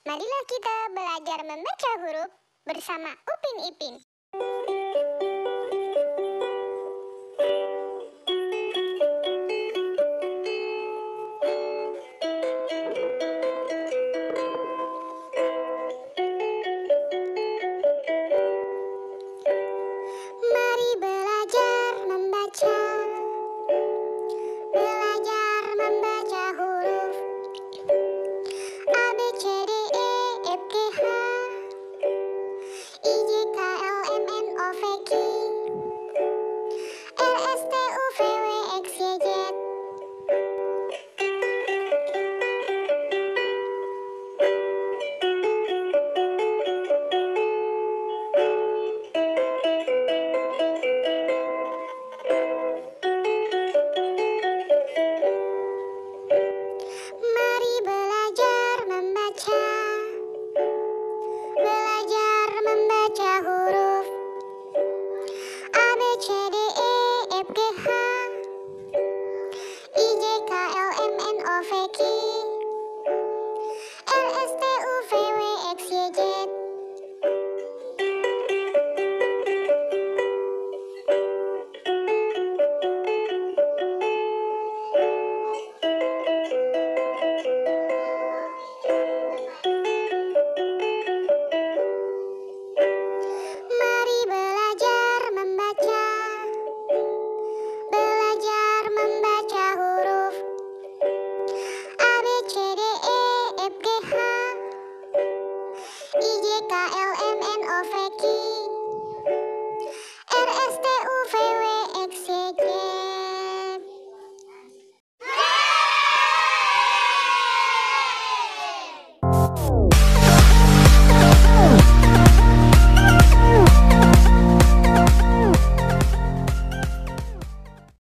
Marilah kita belajar membaca huruf bersama Upin Ipin. K H I J K L M N O V K GH IJKLMNOVQ ca